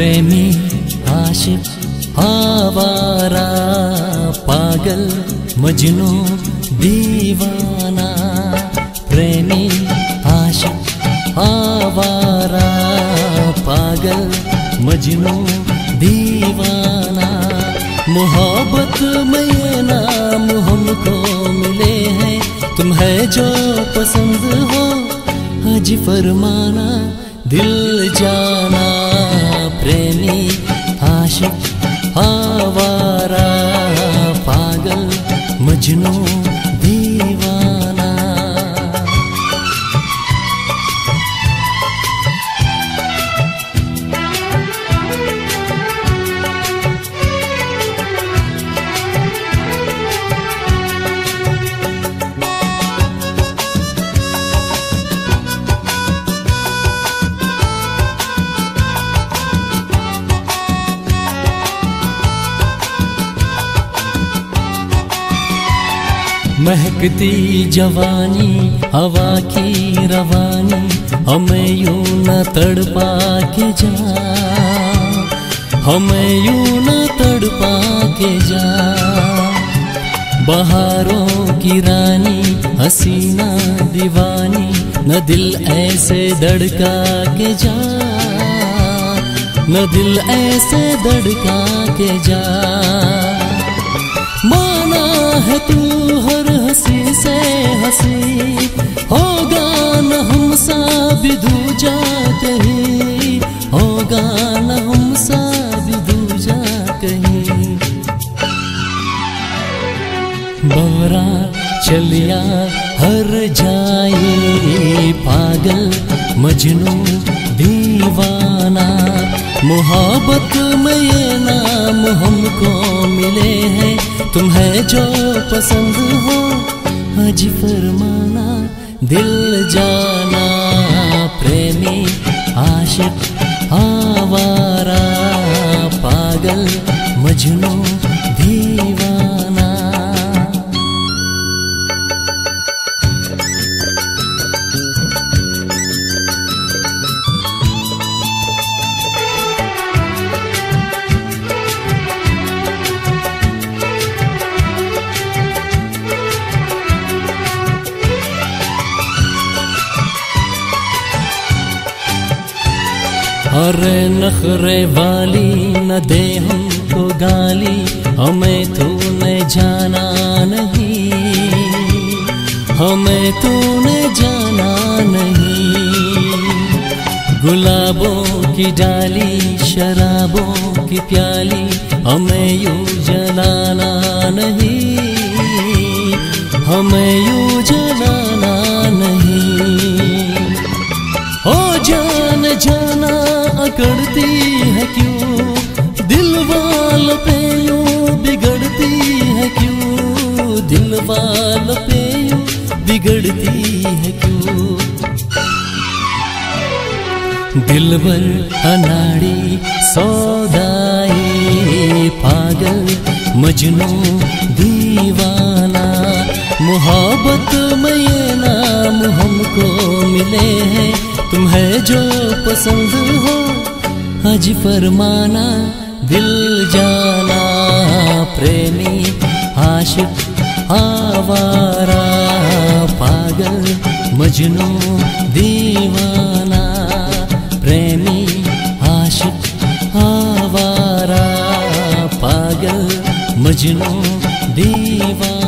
प्रेमी आशिक, आवारा, पागल, मजनू, दीवाना। प्रेमी आशिक, आवारा, पागल, मजनू, दीवाना। मोहब्बत में ये नाम हमको मिले हैं। तुम है जो पसंद हो, हज फरमाना, दिल जाना। आशिक आवारा महकती जवानी, हवा की रवानी, हमें यूँ न तड़पा के जा। हमें यूँ न तड़पा के जा। बहारों की रानी, हसीना दीवानी, न दिल ऐसे धड़का के जा। न दिल ऐसे धड़का के जा। है तू हर हँसी से हँसी। होगा न हम सा भी जा कहीं। होगा न हम सा भी जा कहीं। बोरा चलिया हर जाए, पागल, मजनू, दीवाना। मोहब्बत में ये नाम हमको मिले हैं। तुम है जो पसंद हो, हज फरमाना, दिल जाना, प्रेमी, आशिक, आवारा, पागल, मजनू, दीवाना। अरे नखरे वाली न दे हमको गाली, हमें तूने जाना नहीं। हमें तूने जाना नहीं। गुलाबों की डाली, शराबों की प्याली, हमें यूँ जलाना नहीं। हमें यूँ वाल पे बिगड़ती है क्यों? दिल भर अनाड़ी सौदाई पागल मजनू दीवाना। मोहब्बत में ये नाम हमको मिले हैं। तुम्हें जो पसंद हो, हज फरमाना। दिल जाना प्रेमी आशिक आवारा पागल मजनू दीवाना प्रेमी आशिक आवारा पागल मजनू दीवाना